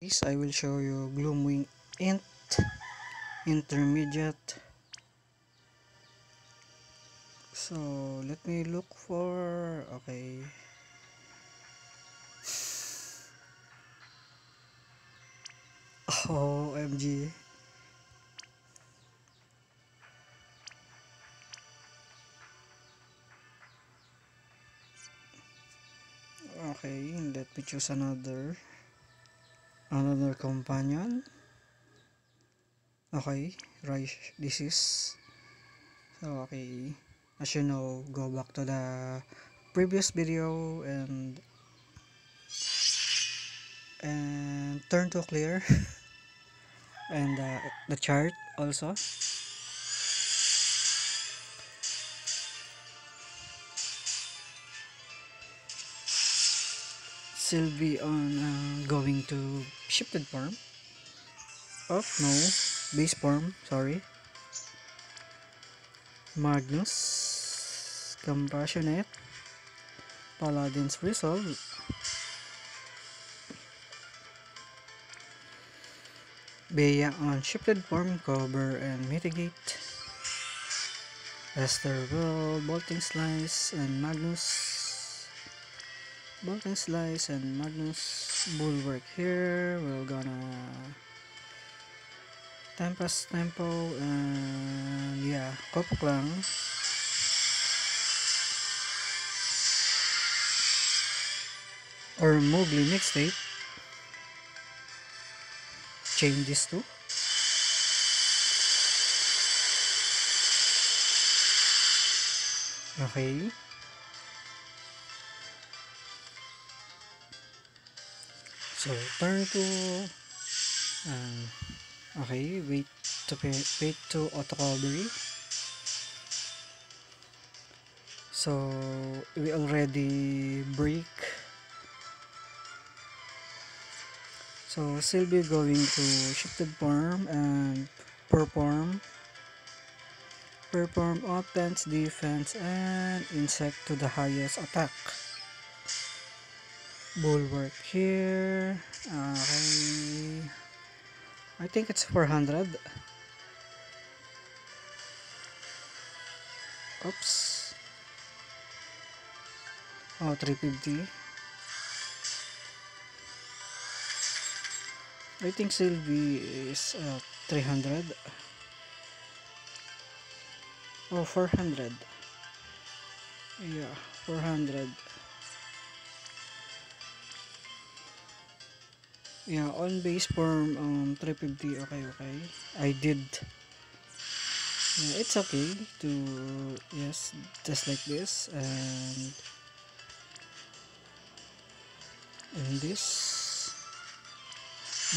This I will show you Gloomwing Int Intermediate. So let me look for okay. OMG. Okay, let me choose another another companion. Okay, right, this is so okay. As you know, go back to the previous video and and turn to clear and uh, the chart also Sylvie on uh, going to shifted form oh no. Base form sorry. Magnus. Compassionate. Paladin's resolve. Bea on shifted form cover and mitigate. Esther will bolting slice and Magnus bolting slice and Magnus bulwark here. We're gonna Tempest tempo and yeah kopok lang or Mowgli mixtape. Change this to. Okay so turn to um, okay wait to wait to auto recovery so we already break. So Sylvie going to shifted form and perform. Perform offense defense and insect to the highest attack bulwark here. Okay. I think it's 400 oops. Oh 350 I think Sylvie is uh, 300 oh 400 yeah 400 yeah on base form um 350 okay okay. I did. Yeah, it's okay to yes just like this and and this.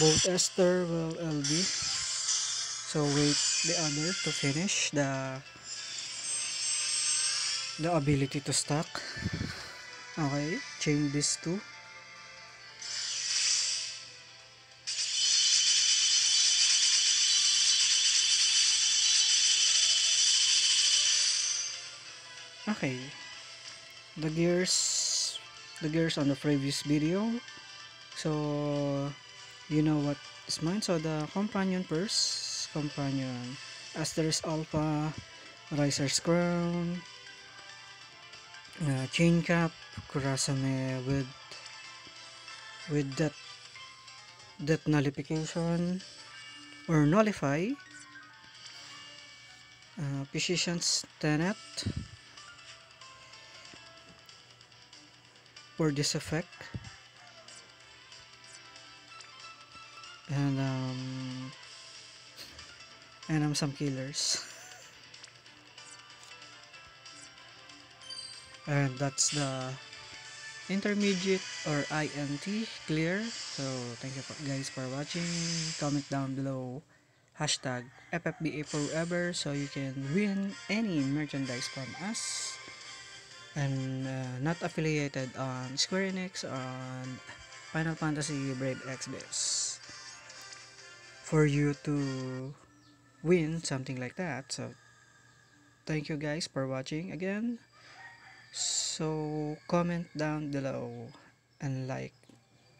Both Esther will LB so wait the other to finish the the ability to stack. Okay change this to okay. The gears the gears on the previous video. So you know what is mine? So the companion first companion. Asterisk Alpha Riser's Crown uh, Chain Cap Kurasame with with that that nullification or nullify uh, Physician's Tenet for this effect and um and um some killers. And that's the intermediate or INT clear. So thank you guys for watching. Comment down below. Hashtag FFBE forever so you can win any merchandise from us and uh, not affiliated on Square Enix on Final Fantasy Brave Exvius for you to win something like that so thank you guys for watching again. So comment down below and like.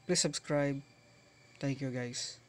Please subscribe. Thank you guys.